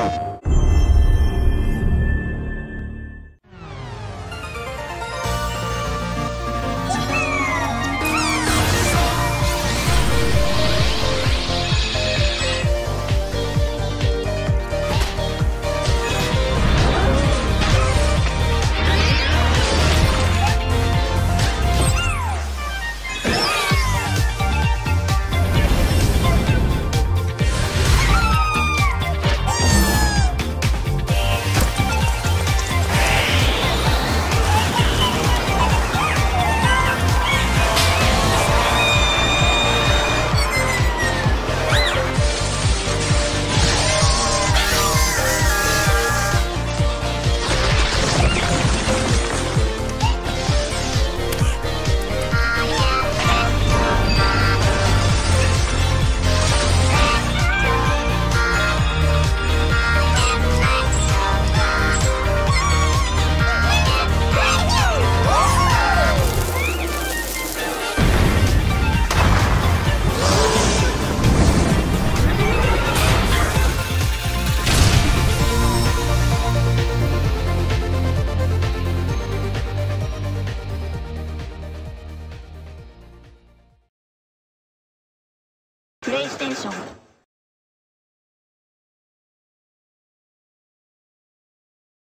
Oh. プレイステーション